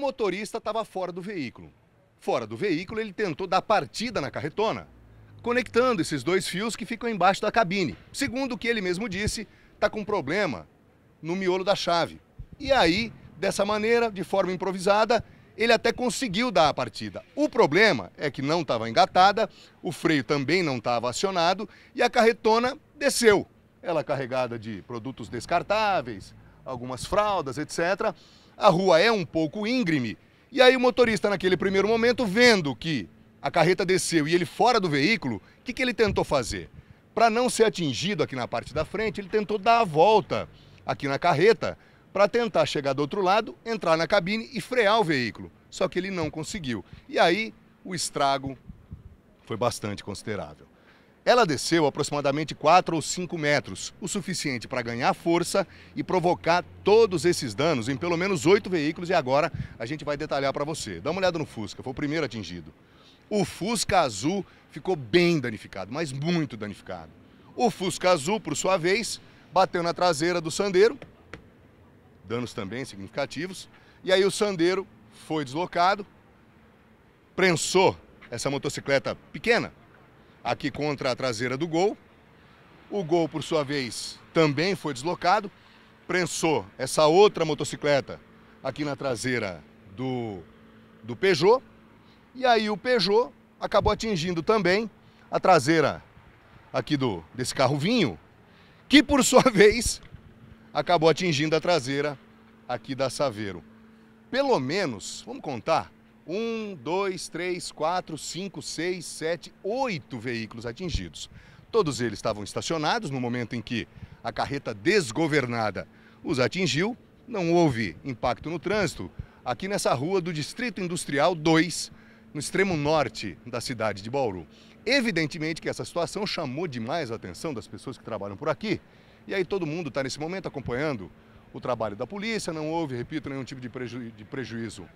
motorista estava fora do veículo. Fora do veículo, ele tentou dar partida na carretona, conectando esses dois fios que ficam embaixo da cabine. Segundo o que ele mesmo disse, está com problema no miolo da chave. E aí, dessa maneira, de forma improvisada, ele até conseguiu dar a partida. O problema é que não estava engatada, o freio também não estava acionado e a carretona desceu. Ela carregada de produtos descartáveis, algumas fraldas, etc. A rua é um pouco íngreme. E aí o motorista, naquele primeiro momento, vendo que a carreta desceu e ele fora do veículo, o que, que ele tentou fazer? Para não ser atingido aqui na parte da frente, ele tentou dar a volta aqui na carreta para tentar chegar do outro lado, entrar na cabine e frear o veículo. Só que ele não conseguiu. E aí o estrago foi bastante considerável. Ela desceu aproximadamente 4 ou 5 metros, o suficiente para ganhar força e provocar todos esses danos em pelo menos oito veículos. E agora a gente vai detalhar para você. Dá uma olhada no Fusca, foi o primeiro atingido. O Fusca azul ficou bem danificado, mas muito danificado. O Fusca azul, por sua vez, bateu na traseira do Sandeiro, danos também significativos. E aí o Sandeiro foi deslocado, prensou essa motocicleta pequena aqui contra a traseira do Gol. O Gol, por sua vez, também foi deslocado, prensou essa outra motocicleta aqui na traseira do, do Peugeot. E aí o Peugeot acabou atingindo também a traseira aqui do desse carro vinho, que por sua vez acabou atingindo a traseira aqui da Saveiro. Pelo menos, vamos contar, um, dois, três, quatro, cinco, seis, sete, oito veículos atingidos. Todos eles estavam estacionados no momento em que a carreta desgovernada os atingiu. Não houve impacto no trânsito aqui nessa rua do Distrito Industrial 2, no extremo norte da cidade de Bauru. Evidentemente que essa situação chamou demais a atenção das pessoas que trabalham por aqui. E aí todo mundo está nesse momento acompanhando o trabalho da polícia, não houve, repito, nenhum tipo de, preju de prejuízo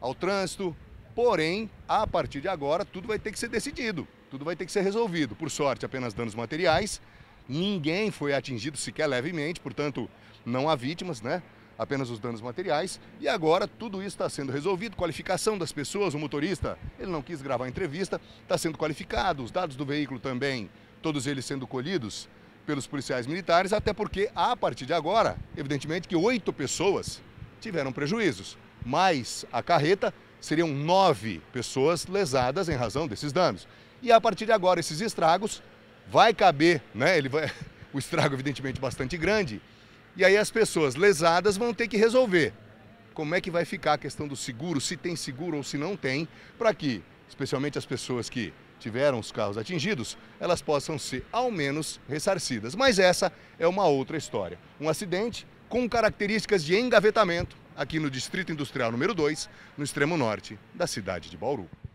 ao trânsito. Porém, a partir de agora, tudo vai ter que ser decidido, tudo vai ter que ser resolvido. Por sorte, apenas danos materiais. Ninguém foi atingido sequer levemente, portanto, não há vítimas, né? Apenas os danos materiais. E agora tudo isso está sendo resolvido. Qualificação das pessoas, o motorista, ele não quis gravar a entrevista, está sendo qualificado, os dados do veículo também, todos eles sendo colhidos pelos policiais militares, até porque, a partir de agora, evidentemente que oito pessoas tiveram prejuízos mais a carreta, seriam nove pessoas lesadas em razão desses danos. E a partir de agora, esses estragos vai caber, né? Ele vai, o estrago, evidentemente, bastante grande. E aí as pessoas lesadas vão ter que resolver como é que vai ficar a questão do seguro, se tem seguro ou se não tem, para que, especialmente as pessoas que tiveram os carros atingidos, elas possam ser ao menos ressarcidas. Mas essa é uma outra história. Um acidente com características de engavetamento aqui no Distrito Industrial número 2, no extremo norte da cidade de Bauru.